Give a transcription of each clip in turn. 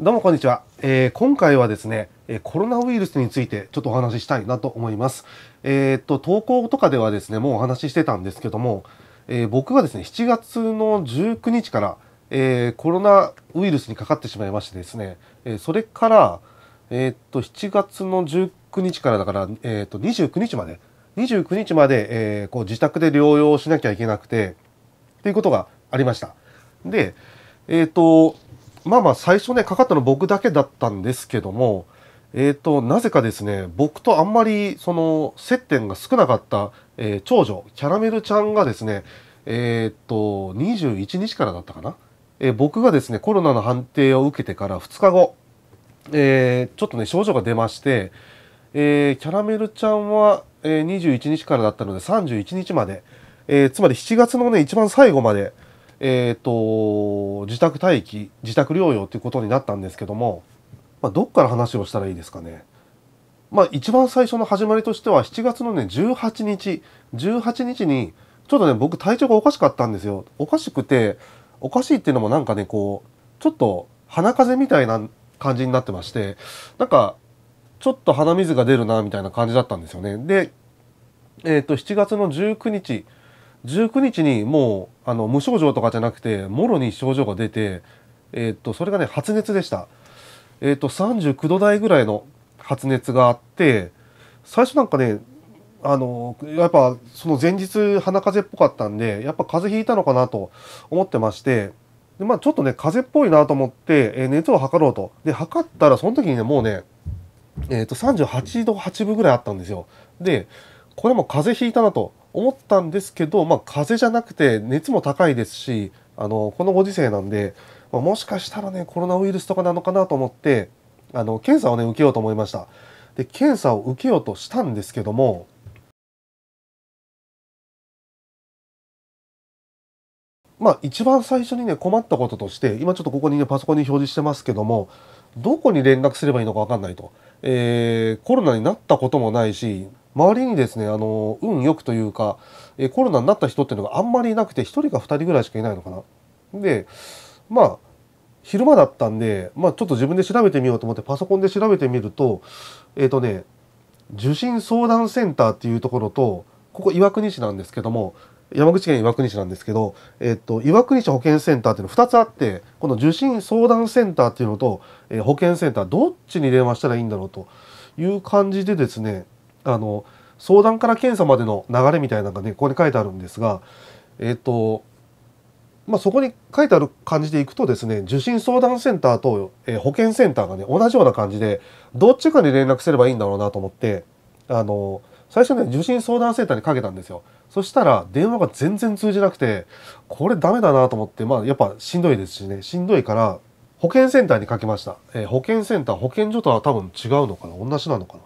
どうもこんにちは、えー、今回はですねコロナウイルスについてちょっとお話ししたいなと思います。えー、っと投稿とかではですねもうお話ししてたんですけども、えー、僕がですね7月の19日から、えコロナウイルスにかかってしまいましてですね、えそれからえっと7月の19日からだから、えっと29日まで29日まで、えこう自宅で療養しなきゃいけなくてっていうことがありました。でえっとまあまあ最初ねかかったの僕だけだったんですけどもえーと、なぜかですね僕とあんまりその接点が少なかった、えー、長女キャラメルちゃんがですねえっ、ー、と21日からだったかな、えー、僕がですねコロナの判定を受けてから2日後、えちょっとね症状が出まして、えキャラメルちゃんは、え21日からだったので31日まで、えつまり7月のね一番最後までえーと、自宅待機自宅療養ということになったんですけども、まあ、どっから話をしたらいいですかね。まあ、一番最初の始まりとしては7月のね18日18日にちょっとね僕体調がおかしかったんですよ。おかしくておかしいっていうのもなんかねこうちょっと鼻風邪みたいな感じになってましてなんかちょっと鼻水が出るなみたいな感じだったんですよね。で、えー、と7月の19日19日にもうあの無症状とかじゃなくてもろに症状が出て、えー、っとそれがね発熱でした、えー、っと39度台ぐらいの発熱があって最初なんかねあのやっぱその前日鼻風邪っぽかったんでやっぱ風邪ひいたのかなと思ってましてで、まあ、ちょっとね風邪っぽいなと思って、えー、熱を測ろうと。で測ったらその時にねもうね、えー、と38度8分ぐらいあったんですよ。でこれも風邪ひいたなと。思ったんですけど、まあ、風邪じゃなくて熱も高いですしあのこのご時世なんで、まあ、もしかしたらねコロナウイルスとかなのかなと思ってあの検査をね受けようと思いました。で検査を受けようとしたんですけどもまあ一番最初にね困ったこととして今ちょっとここにねパソコンに表示してますけどもどこに連絡すればいいのか分かんないと、えー、コロナになったこともないし周りにですねあの運よくというか、えコロナになった人っていうのがあんまりいなくて1人か2人ぐらいしかいないのかな。でまあ昼間だったんで、まあ、ちょっと自分で調べてみようと思ってパソコンで調べてみるとえっ、ー、とね受診相談センターっていうところとここ岩国市なんですけども山口県岩国市なんですけど、えっ、と岩国市保健センターっていうの2つあってこの受診相談センターっていうのと、えー、保健センターどっちに電話したらいいんだろうという感じでですねあの相談から検査までの流れみたいなのがねここに書いてあるんですがえっ、とまあ、そこに書いてある感じでいくとですね受診相談センターと、えー、保健センターがね同じような感じでどっちかに連絡すればいいんだろうなと思ってあの最初ね受診相談センターにかけたんですよ。そしたら電話が全然通じなくてこれダメだなと思ってまあやっぱしんどいですしねしんどいから保健センターにかけました、えー、保健センター保健所とは多分違うのかな？同じなのかな？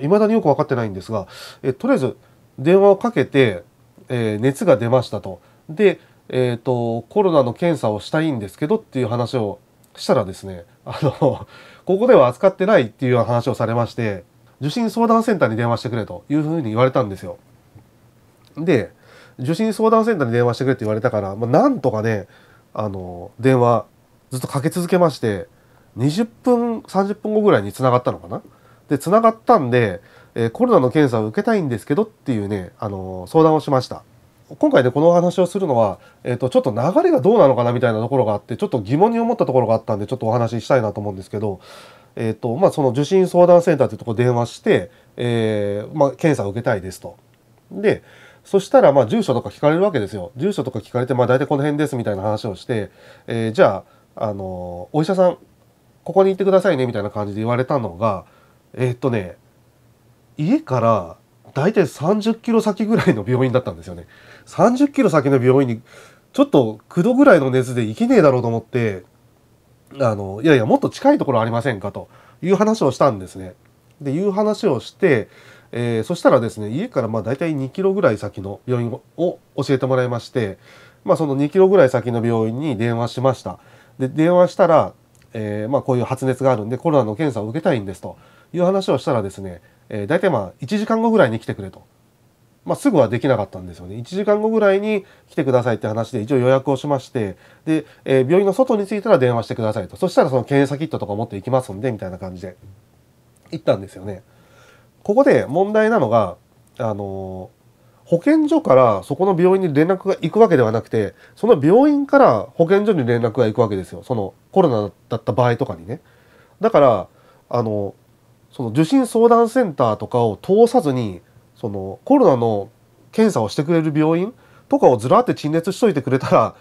未だによく分かってないんですが、えとりあえず電話をかけて、えー、熱が出ましたと。で、えーと、コロナの検査をしたいんですけどっていう話をしたらですねあのここでは扱ってないっていう話をされまして受診相談センターに電話してくれというふうに言われたんですよ。で受診相談センターに電話してくれって言われたから、まあ、なんとかねあの電話ずっとかけ続けまして20分30分後ぐらいにつながったのかな？でつながったんで、えー、コロナの検査を受けたいんですけどっていうね、あのー、相談をしました。今回でこのお話をするのは、えーと、ちょっと流れがどうなのかなみたいなところがあってちょっと疑問に思ったところがあったんでちょっとお話ししたいなと思うんですけど、えーとまあ、その受診相談センターというとこ電話して、えーまあ、検査を受けたいですと。でそしたらまあ住所とか聞かれるわけですよ。住所とか聞かれて、まあ、大体この辺ですみたいな話をして、えー、じゃあ、あのお医者さんここに行ってくださいねみたいな感じで言われたのがえー、っとね家から大体30キロ先ぐらいの病院だったんですよね。30キロ先の病院にちょっと9度ぐらいの熱で行けねえだろうと思ってあのいやいやもっと近いところありませんかという話をしたんですね。でいう話をして、えー、そしたらですね家からまあ大体2キロぐらい先の病院を教えてもらいまして、まあ、その2キロぐらい先の病院に電話しました。で電話したら、えー、まあ、こういう発熱があるんでコロナの検査を受けたいんですと。いう話をしたらですね、えー、大体まあ1時間後ぐらいに来てくれとまあ、すぐはできなかったんですよね1時間後ぐらいに来てくださいって話で一応予約をしましてで、えー、病院の外に着いたら電話してくださいとそしたらその検査キットとか持って行きますんでみたいな感じで行ったんですよね。ここで問題なのがあの保健所からそこの病院に連絡が行くわけではなくてその病院から保健所に連絡が行くわけですよそのコロナだった場合とかにね。だからあのその受診相談センターとかを通さずにそのコロナの検査をしてくれる病院とかをずらって陳列しといてくれたら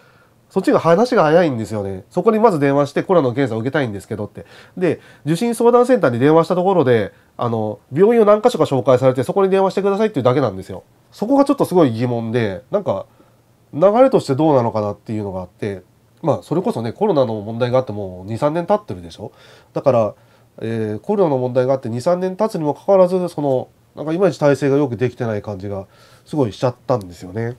そっちが話が早いんですよね。そこにまず電話してコロナの検査を受けたいんですけどって。で、受診相談センターに電話したところで、あの、病院を何箇所か紹介されて、そこに電話してくださいっていうだけなんですよ。そこがちょっとすごい疑問で、なんか、流れとしてどうなのかなっていうのがあって、まあ、それこそね、コロナの問題があってもう2、3年経ってるでしょ。だから、えー、コロナの問題があって2、3年経つにもかかわらず、その、なんかいまいち体制がよくできてない感じがすごいしちゃったんですよね。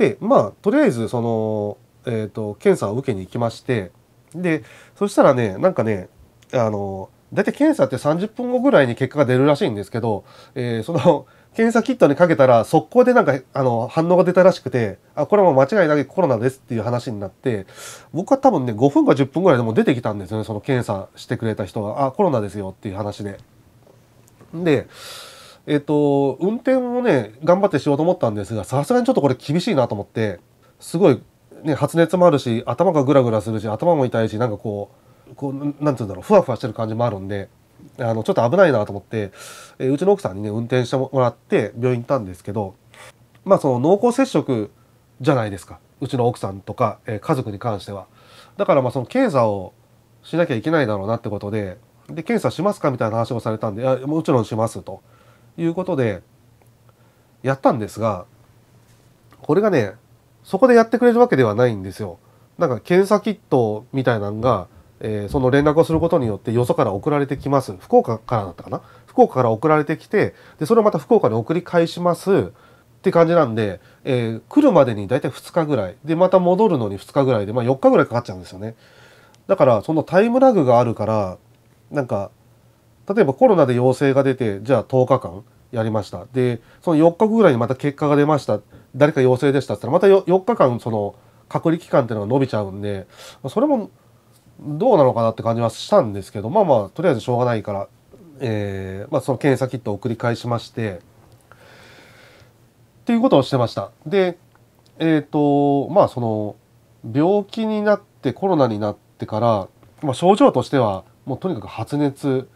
でまあとりあえずその、えーと、検査を受けに行きましてでそしたらねなんかねあの大体検査って30分後ぐらいに結果が出るらしいんですけど、えー、その検査キットにかけたら速攻でなんかあの反応が出たらしくてあこれはも間違いなくコロナですっていう話になって僕は多分ね5分か10分ぐらいでも出てきたんですよねその検査してくれた人があコロナですよっていう話で。でえっ、と運転をね頑張ってしようと思ったんですがさすがにちょっとこれ厳しいなと思ってすごい、ね、発熱もあるし頭がグラグラするし頭も痛いしなんかこうこうなんて言うんだろうふわふわしてる感じもあるんであのちょっと危ないなと思って、えー、うちの奥さんにね運転してもらって病院行ったんですけどまあその濃厚接触じゃないですかうちの奥さんとか、えー、家族に関しては。だからまあその検査をしなきゃいけないだろうなってことでで検査しますかみたいな話をされたんで「いやもちろんします」ということでやったんですがこれがねそこでやってくれるわけではないんですよ。なんか検査キットみたいなのがえー、その連絡をすることによってよそから送られてきます。福岡からだったかな？福岡から送られてきてでそれをまた福岡に送り返します。って感じなんで、えー、来るまでに大体2日ぐらい。でまた戻るのに2日ぐらいで、まあ、4日ぐらいかかっちゃうんですよね。だからそのタイムラグがあるからなんか例えばコロナで陽性が出てじゃあ10日間やりました。でその4日ぐらいにまた結果が出ました。誰か陽性でしたって言ったらまた 4, 日間その隔離期間っていうのが伸びちゃうんでそれもどうなのかなって感じはしたんですけどまあまあとりあえずしょうがないから、えーまあ、その検査キットを送り返しましてっていうことをしてました。でえっ、ー、とまあその病気になってコロナになってから、まあ、症状としてはもうとにかく発熱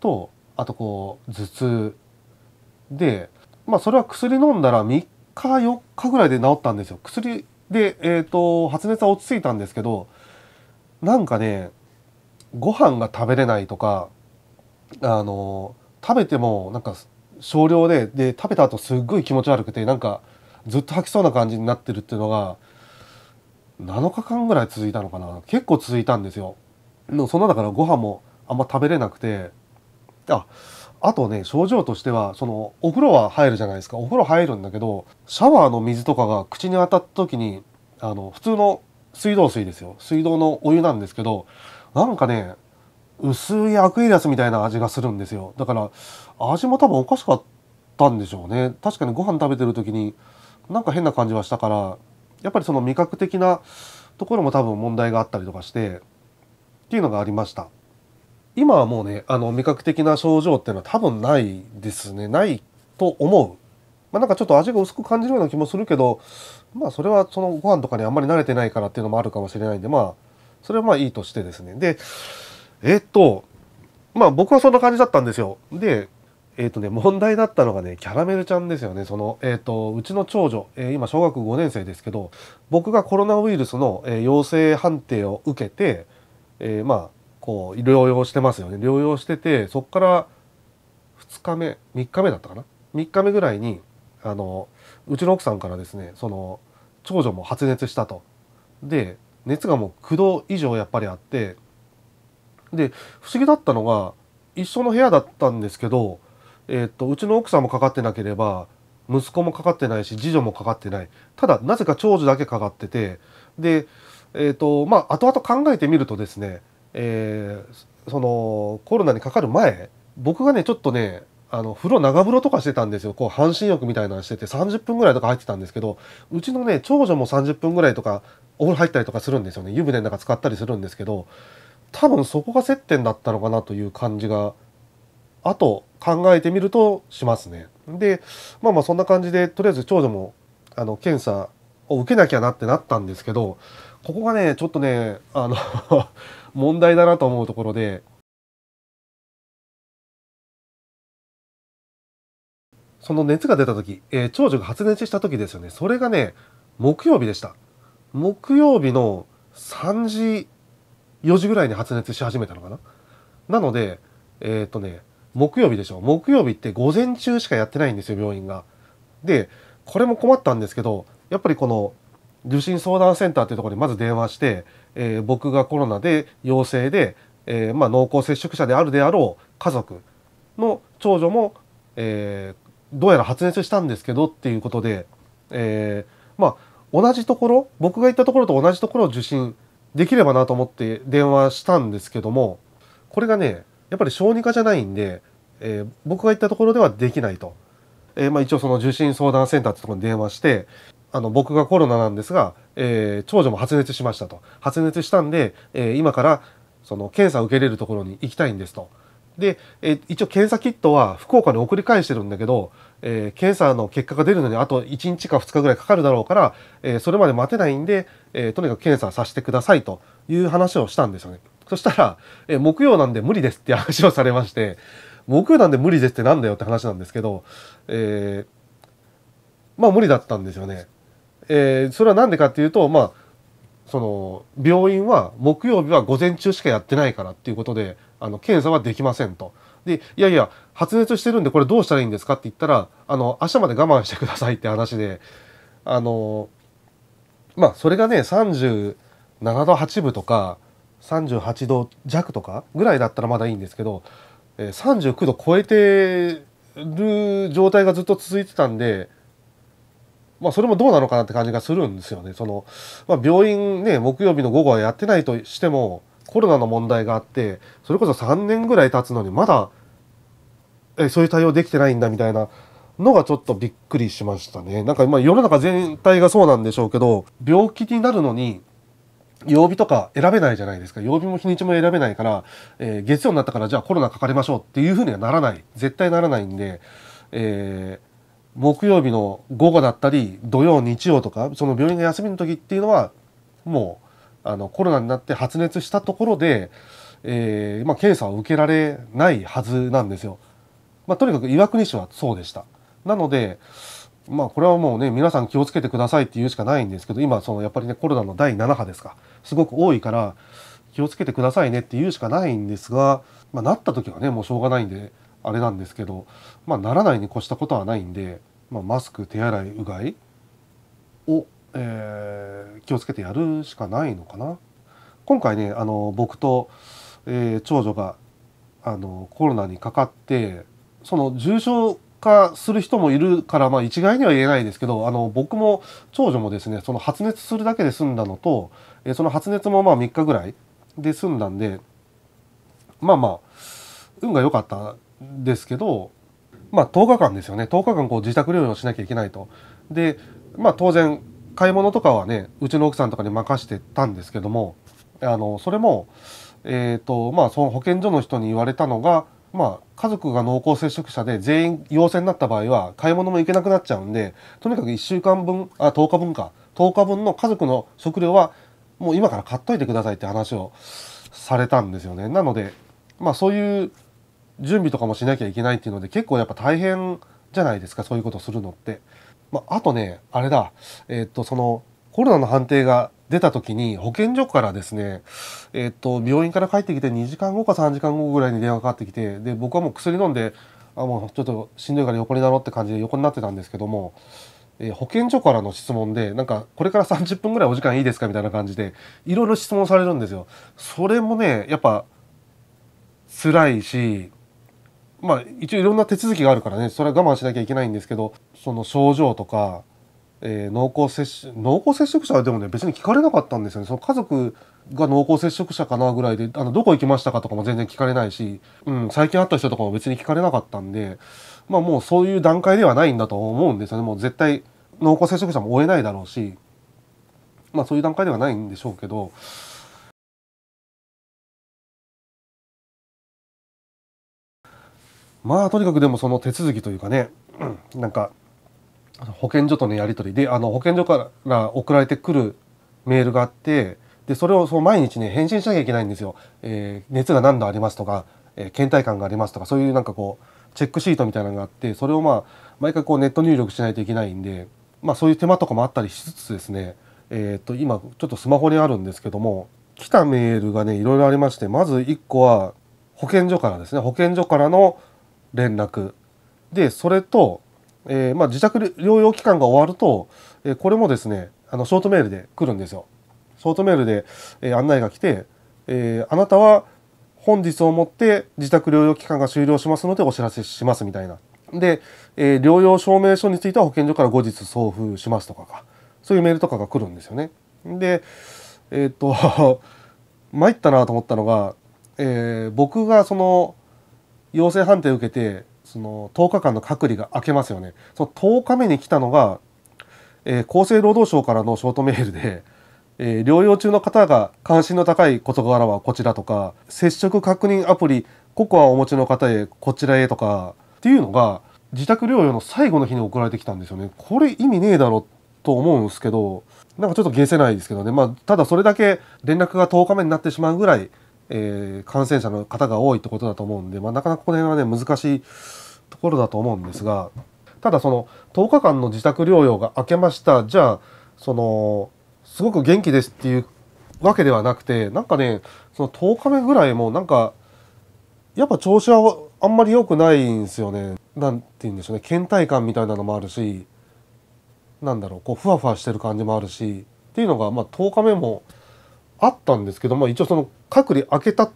とあとこう頭痛でまあそれは薬飲んだら3日4日ぐらいで治ったんですよ。薬で、えーと発熱は落ち着いたんですけどなんかねご飯が食べれないとかあの食べてもなんか少量でで食べた後すっごい気持ち悪くてなんかずっと吐きそうな感じになってるっていうのが7日間ぐらい続いたのかな結構続いたんですよ。でもその中からご飯もあんま食べれなくてああとね症状としてはそのお風呂は入るじゃないですかお風呂入るんだけどシャワーの水とかが口に当たった時にあの普通の水道水ですよ。水道のお湯なんですけどなんかね薄いアクエリアスみたいな味がするんですよ。だから味も多分おかしかったんでしょうね。確かにご飯食べてる時になんか変な感じはしたからやっぱりその味覚的なところも多分問題があったりとかしてっていうのがありました。今はもうねあの味覚的な症状っていうのは多分ないですね。ないと思う。まあ、なんかちょっと味が薄く感じるような気もするけどまあそれはそのご飯とかにあんまり慣れてないからっていうのもあるかもしれないんでまあそれはまあいいとしてですね。でえっとまあ僕はそんな感じだったんですよ。でえっ、とね問題だったのがねキャラメルちゃんですよね。そのえっ、とうちの長女、えー、今小学5年生ですけど僕がコロナウイルスの、え、陽性判定を受けて、え、まあこう療養してますよね。療養しててそっから2日目3日目だったかな？3日目ぐらいにあのうちの奥さんからですねその長女も発熱したと。で熱がもう9度以上やっぱりあってで不思議だったのが一緒の部屋だったんですけど、えー、っとうちの奥さんもかかってなければ息子もかかってないし次女もかかってないただなぜか長女だけかかっててでえー、っとまあ後々考えてみるとですね、えー、そのコロナにかかる前僕がねちょっとねあの風呂長風呂とかしてたんですよこう半身浴みたいなのしてて30分ぐらいとか入ってたんですけどうちのね長女も30分ぐらいとかお風呂入ったりとかするんですよね湯船の中使ったりするんですけど多分そこが接点だったのかなという感じがあと考えてみるとしますね。でまあまあそんな感じでとりあえず長女もあの検査を受けなきゃなってなったんですけどここがねちょっとねあの 問題だなと思うところでその熱が出た時、えー、長女が発熱した時ですよね。それがね木曜日でした。木曜日の3時4時ぐらいに発熱し始めたのかな。なのでえっ、ー、とね木曜日でしょ木曜日って午前中しかやってないんですよ病院が。でこれも困ったんですけどやっぱりこの受診相談センターっていうところにまず電話して、えー、僕がコロナで陽性で、えー、まあ、濃厚接触者であるであろう家族の長女も、えー、どうやら発熱したんですけどっていうことで、えー、まあ同じところ僕が行ったところと同じところを受診できればなと思って電話したんですけどもこれがねやっぱり小児科じゃないんで、えー、僕が行ったところではできないと、えー、まあ、一応その受診相談センターってところに電話してあの僕がコロナなんですが、え長女も発熱しましたと発熱したんで、え今からその検査を受けれるところに行きたいんですと。で、え一応検査キットは福岡に送り返してるんだけど、えー、検査の結果が出るのにあと1日か2日ぐらいかかるだろうから、えー、それまで待てないんで、えー、とにかく検査させてくださいという話をしたんですよね。そしたら、え木曜なんで無理ですって話をされまして、木曜なんで無理ですってなんだよって話なんですけど、えまあ無理だったんですよね。えそれは何でかっていうと、まあ、その病院は木曜日は午前中しかやってないからっていうことであの検査はできませんと。でいやいや発熱してるんでこれどうしたらいいんですかって言ったらあの明日まで我慢してくださいって話であのまあそれがね37度8分とか38度弱とかぐらいだったらまだいいんですけど、え、39度超えてる状態がずっと続いてたんでまあそれもどうなのかなって感じがするんですよね。そのまあ、病院ね木曜日の午後はやってないとしてもコロナの問題があってそれこそ3年ぐらい経つのにまだえそういう対応できてないんだみたいなのがちょっとびっくりしましたね。なんかまあ世の中全体がそうなんでしょうけど病気になるのに曜日とか選べないじゃないですか曜日も日にちも選べないから、えー、月曜になったからじゃあコロナかかりましょうっていうふうにはならない絶対ならないんで、えー、木曜日の午後だったり土曜日曜とかその病院が休みの時っていうのはもうあのコロナになって発熱したところで、えーまあ、検査を受けられないはずなんですよ。まあ、とにかく岩国市はそうでした。なので、まあこれはもうね皆さん気をつけてくださいって言うしかないんですけど今そのやっぱりねコロナの第7波ですかすごく多いから気をつけてくださいねって言うしかないんですが、まあ、なった時はねもうしょうがないんであれなんですけど、まあ、ならないに越したことはないんで、まあ、マスク手洗いうがいを、えー、気をつけてやるしかないのかな。今回ねあの僕と、えー、長女があのコロナにかかってその重症化する人もいるから、まあ、一概には言えないですけどあの僕も長女もですねその発熱するだけで済んだのと、えその発熱もまあ3日ぐらいで済んだんでまあまあ運が良かったんですけどまあ10日間ですよね10日間こう自宅療養しなきゃいけないと。でまあ当然買い物とかはねうちの奥さんとかに任してたんですけどもあのそれもえ、ー、とまあその保健所の人に言われたのがまあ、家族が濃厚接触者で全員陽性になった場合は買い物も行けなくなっちゃうんでとにかく1週間分あ10日分か10日分の家族の食料はもう今から買っといてくださいって話をされたんですよね。なので、まあ、そういう準備とかもしなきゃいけないっていうので結構やっぱ大変じゃないですかそういうことするのって。まあ、あとねあれだえー、とそのコロナの判定が出た時に保健所からですね、えっと病院から帰ってきて2時間後か3時間後ぐらいに電話かかってきてで僕はもう薬飲んであもうちょっとしんどいから横になろうって感じで横になってたんですけども、えー、保健所からの質問でなんかこれから30分ぐらいお時間いいですかみたいな感じでいろいろ質問されるんですよ。それもねやっぱ辛いしまあ一応いろんな手続きがあるからねそれは我慢しなきゃいけないんですけどその症状とかえー、濃厚接触濃厚接触者はでもね別に聞かれなかったんですよね。その家族が濃厚接触者かなぐらいであのどこ行きましたかとかも全然聞かれないし、うん、最近会った人とかも別に聞かれなかったんでまあもうそういう段階ではないんだと思うんですよね。もう絶対濃厚接触者も追えないだろうしまあそういう段階ではないんでしょうけどまあとにかくでもその手続きというかね、うん、なんか保健所とのやり取りであの保健所から送られてくるメールがあってでそれをその毎日ね返信しなきゃいけないんですよ。えー、熱が何度ありますとか、えー、倦怠感がありますとかそういうなんかこうチェックシートみたいなのがあってそれをまあ毎回こうネット入力しないといけないんで、まあ、そういう手間とかもあったりしつつですね、えー、と今ちょっとスマホにあるんですけども来たメールがねいろいろありましてまず1個は保健所からですね保健所からの連絡でそれと、えー、まあ、自宅療養期間が終わると、えー、これもですねあのショートメールで来るんですよ。ショートメールで、え、案内が来て、えあなたは本日をもって自宅療養期間が終了しますのでお知らせしますみたいな。で、え療養証明書については保健所から後日送付しますとかかそういうメールとかが来るんですよね。でえっと 参ったなと思ったのが、え僕がその陽性判定を受けてその10日間の隔離が明けますよね。その10日目に来たのが、えー、厚生労働省からのショートメールで、えー、療養中の方が関心の高い事柄はこちらとか接触確認アプリココアをお持ちの方へこちらへとかっていうのが自宅療養の最後の日に送られてきたんですよね。これ意味ねえだろと思うんですけどなんかちょっと消せないですけどね。まあただそれだけ連絡が10日目になってしまうぐらいえー、感染者の方が多いってことだと思うんで、まあ、なかなかこの辺はね難しいところだと思うんですがただその10日間の自宅療養が明けましたじゃあそのすごく元気ですっていうわけではなくてなんかねその10日目ぐらいもなんかやっぱ調子はあんまり良くないんですよね。なんて言うんでしょうね倦怠感みたいなのもあるしなんだろうこうふわふわしてる感じもあるしっていうのが、まあ、10日目もあったんですけど、まあ、一応その隔離開けた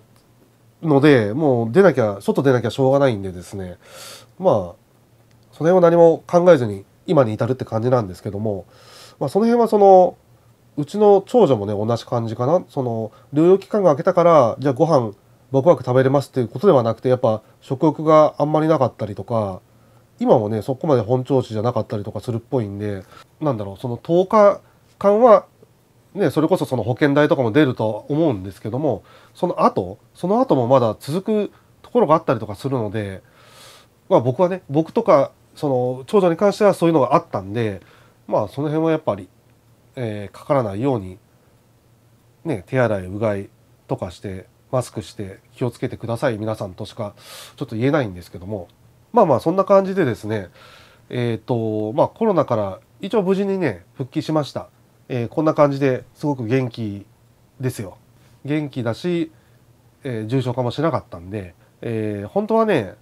のでもう出なきゃ外出なきゃしょうがないんでですね。まあその辺は何も考えずに今に至るって感じなんですけども、まあ、その辺はそのうちの長女もね同じ感じかな。その療養期間が明けたからじゃあご飯バクバク食べれますっていうことではなくてやっぱ食欲があんまりなかったりとか今もねそこまで本調子じゃなかったりとかするっぽいんでなんだろうその10日間はね、それこそその保険代とかも出ると思うんですけどもその後その後もまだ続くところがあったりとかするので、まあ、僕はね僕とかその長女に関してはそういうのがあったんでまあその辺はやっぱり、えー、かからないように、ね、手洗いうがいとかしてマスクして気をつけてください皆さんとしかちょっと言えないんですけどもまあまあそんな感じでですねえっ、ー、とまあコロナから一応無事にね復帰しました。えー、こんな感じですごく元気ですよ。元気だし、えー、重症化もしなかったんで、えー、本当はね、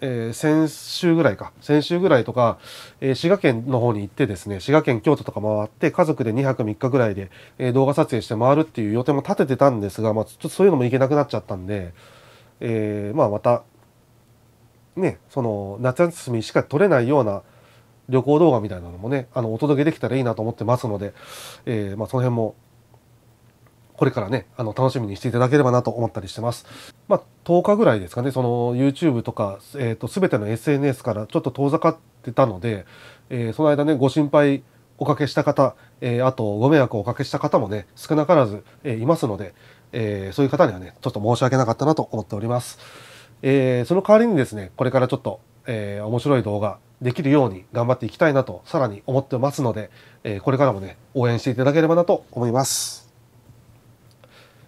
え先週ぐらいか。先週ぐらいとか、え滋賀県の方に行ってですね滋賀県京都とか回って家族で2泊3日ぐらいで、え動画撮影して回るっていう予定も立ててたんですが、まあ、ちょっとそういうのも行けなくなっちゃったんで、えまあまたねその夏休みしか撮れないような旅行動画みたいなのもねあのお届けできたらいいなと思ってますので、えー、まあ、その辺もこれからねあの楽しみにしていただければなと思ったりしてます。まあ、10日ぐらいですかねその YouTube とか、えーと、全ての SNS からちょっと遠ざかってたので、えー、その間ねご心配おかけした方、えー、あとご迷惑をおかけした方もね少なからず、えいますので、えそういう方にはねちょっと申し訳なかったなと思っております。えその代わりにですねこれからちょっと、え面白い動画できるように頑張っていきたいなとさらに思ってますので、えこれからもね応援していただければなと思います。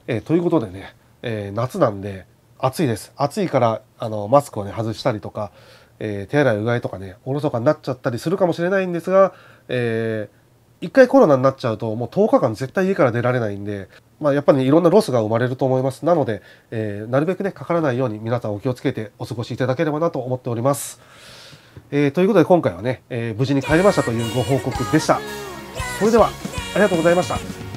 え、ということでね、え、夏なんで暑いです暑いからあのマスクをね外したりとか、え、手洗いうがいとかねおろそかになっちゃったりするかもしれないんですが、えー、一回コロナになっちゃうともう10日間絶対家から出られないんで、まあ、やっぱり、ね、いろんなロスが生まれると思いますなので、えなるべくねかからないように皆さんお気をつけてお過ごしいただければなと思っております。えー、ということで今回はね、えー、無事に帰れましたというご報告でした。それではありがとうございました。